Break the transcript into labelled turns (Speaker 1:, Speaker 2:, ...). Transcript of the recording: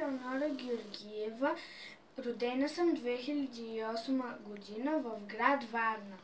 Speaker 1: Елнора Георгиева. Родена съм 2008 година в град Варна.